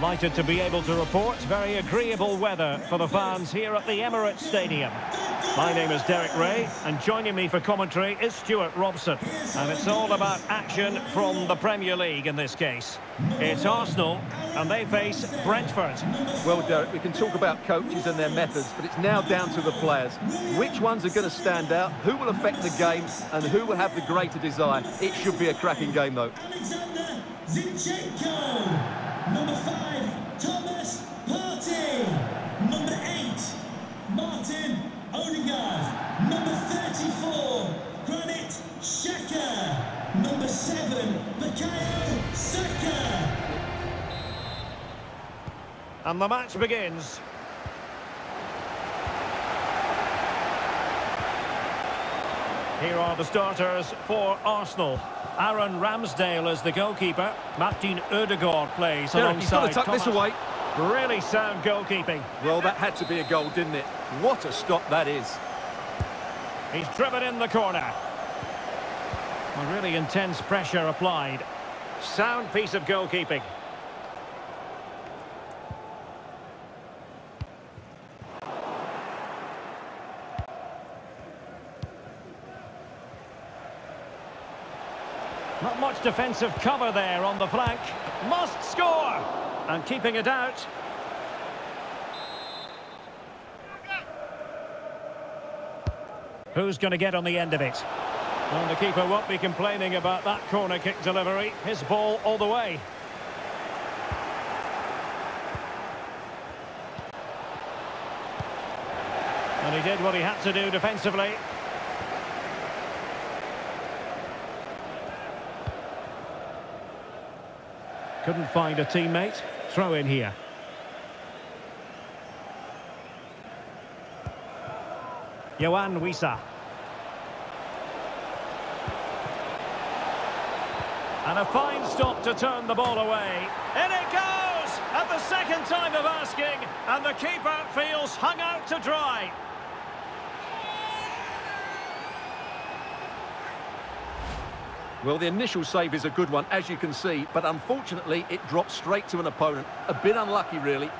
Delighted to be able to report very agreeable weather for the fans here at the Emirates Stadium. My name is Derek Ray, and joining me for commentary is Stuart Robson. And it's all about action from the Premier League in this case. It's Arsenal, and they face Brentford. Well, Derek, we can talk about coaches and their methods, but it's now down to the players. Which ones are going to stand out, who will affect the game, and who will have the greater desire? It should be a cracking game, though. Alexander Zinchenko. Number five, Thomas Partey. Number eight, Martin Odegaard. Number 34, Granit Xhaka. Number seven, Bukayo Saka. And the match begins. Here are the starters for Arsenal. Aaron Ramsdale is the goalkeeper. Martin Odegaard plays Derek, he's got to tuck this away. Really sound goalkeeping. Well, that had to be a goal, didn't it? What a stop that is. He's driven in the corner. A really intense pressure applied. Sound piece of goalkeeping. Not much defensive cover there on the flank. Must score! And keeping it out. Who's going to get on the end of it? Well, the keeper won't be complaining about that corner kick delivery. His ball all the way. And he did what he had to do defensively. Couldn't find a teammate. Throw in here. Yoane Wissa. And a fine stop to turn the ball away. In it goes! At the second time of asking, and the keeper feels hung out to dry. Well, the initial save is a good one, as you can see, but unfortunately, it dropped straight to an opponent. A bit unlucky, really.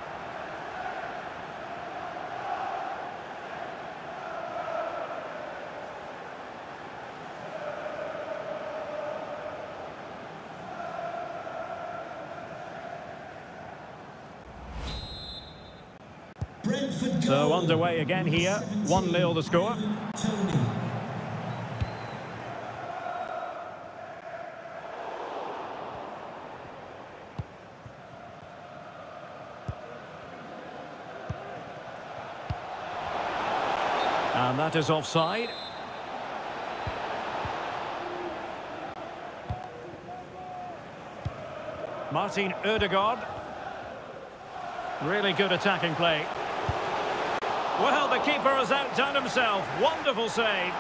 So underway again here. 1-0 the score. That is offside. Martin Odegaard. Really good attacking play. Well, the keeper has outdone himself. Wonderful save.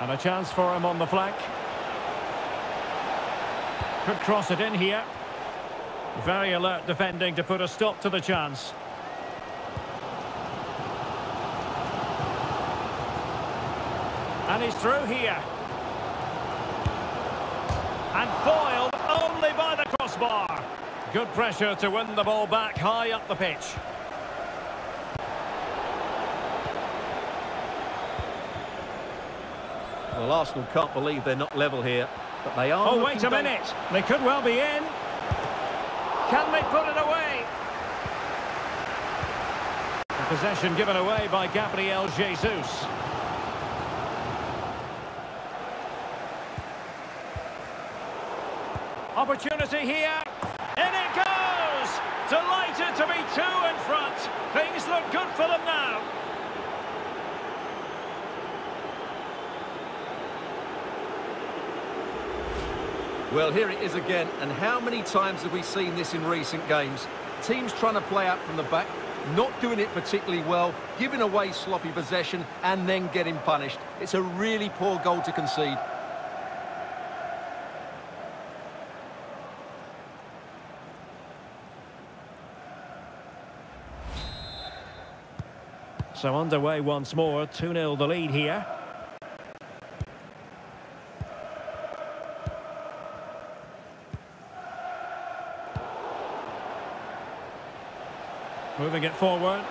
And a chance for him on the flank. Could cross it in here. Very alert defending to put a stop to the chance. And he's through here. And foiled only by the crossbar. Good pressure to win the ball back high up the pitch. Well, Arsenal can't believe they're not level here, but they are... Oh, wait a minute. They could well be in. Can they put it away? The possession given away by Gabriel Jesus. Opportunity here. In it goes! Delighted to be two in front. Things look good for them now. Well, here it is again, and how many times have we seen this in recent games? Teams trying to play out from the back, not doing it particularly well, giving away sloppy possession, and then getting punished. It's a really poor goal to concede. So underway once more, 2-0 the lead here. Moving it forward.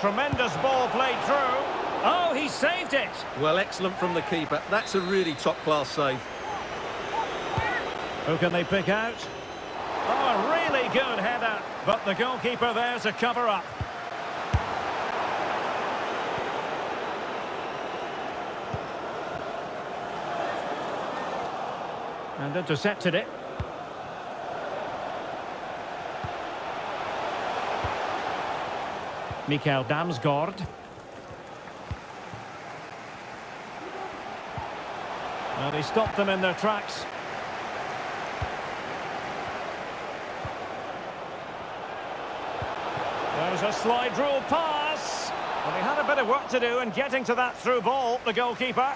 Tremendous ball played through. Oh, he saved it. Well, excellent from the keeper. That's a really top-class save. Who can they pick out? Oh, a really good header. But the goalkeeper there to cover up. And intercepted it. Mikael Damsgaard. Well, he stopped them in their tracks. There's a slide rule pass. Well, he had a bit of work to do in getting to that through ball, the goalkeeper.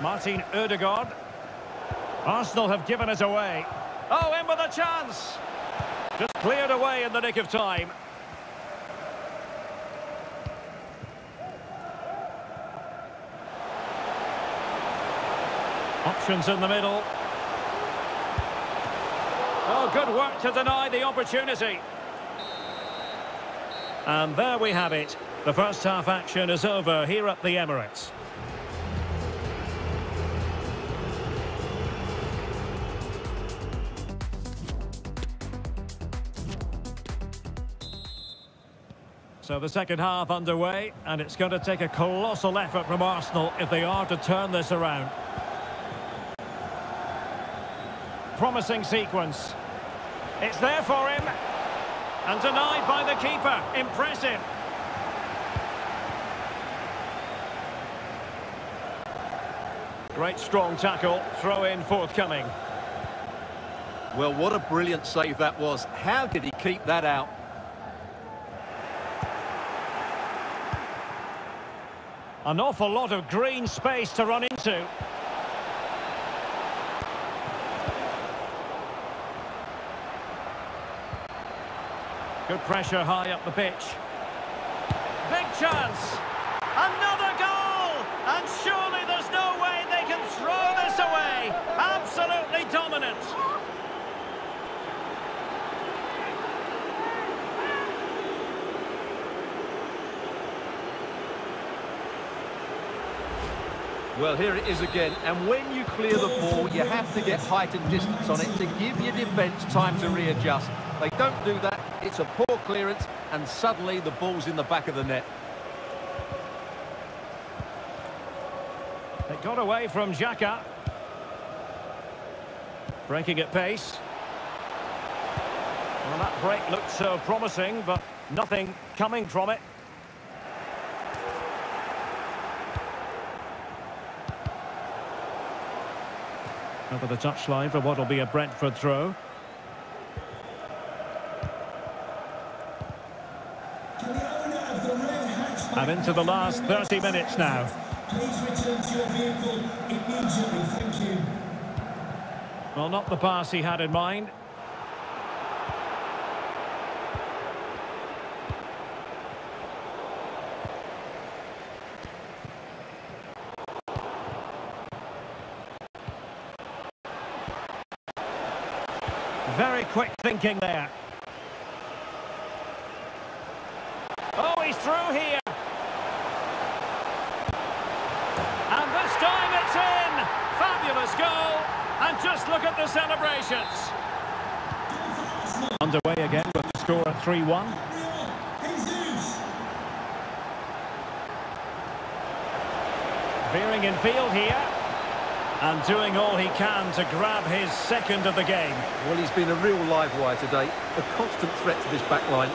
Martin Odegaard. Arsenal have given it away. Oh, in with a chance. Just cleared away in the nick of time. Options in the middle. Oh, good work to deny the opportunity. And there we have it. The first half action is over here at the Emirates. So the second half underway, and it's going to take a colossal effort from Arsenal if they are to turn this around. Promising sequence. It's there for him. And denied by the keeper. Impressive. Great strong tackle. Throw in forthcoming. Well, what a brilliant save that was. How did he keep that out? An awful lot of green space to run into. Good pressure high up the pitch. Big chance. Another goal! And surely there's no way they can throw this away. Absolutely dominant. Well, here it is again, and when you clear the ball, you have to get height and distance on it to give your defence time to readjust. They don't do that, it's a poor clearance, and suddenly the ball's in the back of the net. They got away from Xhaka. Breaking at pace. Well, that break looked so promising, but nothing coming from it. Over the touchline for what will be a Brentford throw. Can the owner of the red hatchback And into the last 30 minutes now. please return to your vehicle immediately? Thank you. Well, not the pass he had in mind. Very quick thinking there. Oh, he's through here. And this time it's in. Fabulous goal. And just look at the celebrations. Underway again with the score at 3-1. Real Jesus. Veering in field here. And doing all he can to grab his second of the game. Well, he's been a real live wire today, a constant threat to this back line.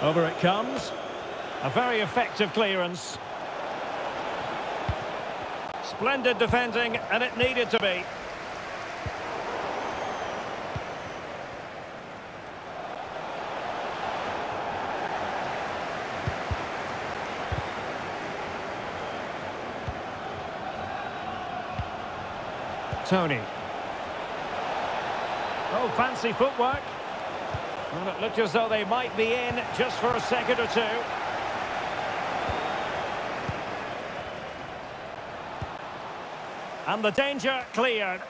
Over it comes. A very effective clearance. Splendid defending, and it needed to be. Toney. Oh, fancy footwork. And it looked as though they might be in just for a second or two. And the danger cleared.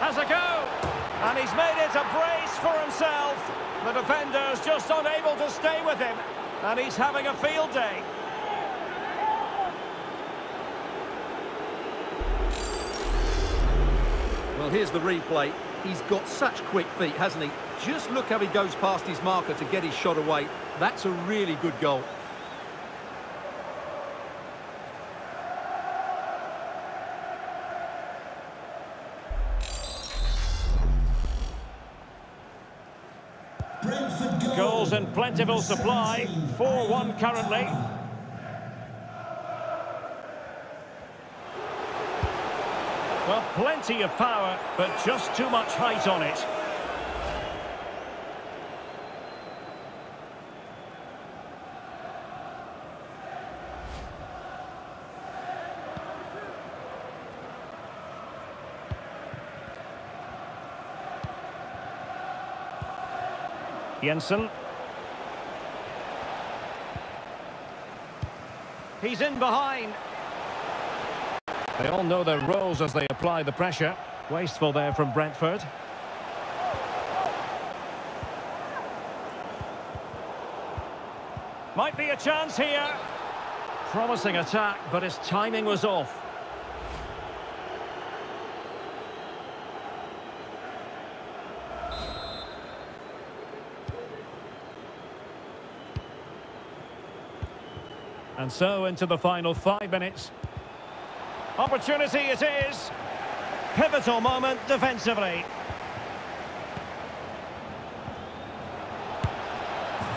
Has a go. And he's made it a brace for himself. The defender's just unable to stay with him. And he's having a field day. Well, here's the replay. He's got such quick feet, hasn't he? Just look how he goes past his marker to get his shot away. That's a really good goal. Goals in plentiful supply. 4-1 currently. Well, plenty of power, but just too much height on it. Jensen. He's in behind. They all know their roles as they apply the pressure. Wasteful there from Brentford. Might be a chance here. Promising attack, but his timing was off. And so into the final five minutes. Opportunity it is. Pivotal moment defensively.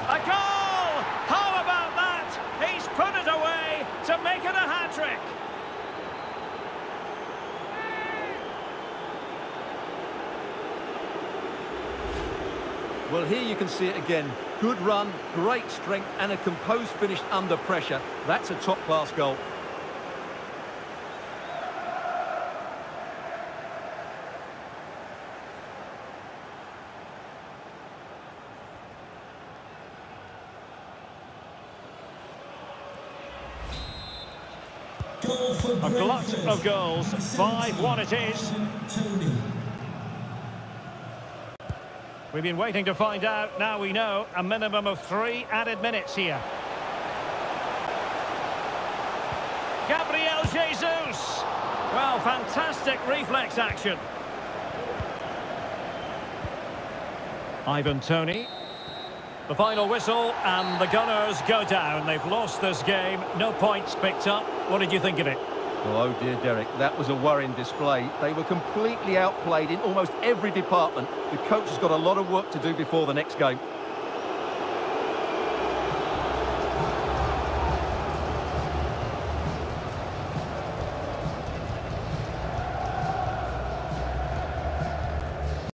A goal! How about that? He's put it away to make it a hat-trick. Well, here you can see it again. Good run, great strength, and a composed finish under pressure. That's a top-class goal. A glut of goals. 5-1 it is. We've been waiting to find out. Now we know. A minimum of three added minutes here. Gabriel Jesus. Well, fantastic reflex action. Ivan Toney. The final whistle and the Gunners go down. They've lost this game. No points picked up. What did you think of it? Oh, oh dear, Derek, that was a worrying display. They were completely outplayed in almost every department. The coach has got a lot of work to do before the next game.